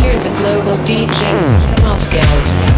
hear the global DJs, Moscow.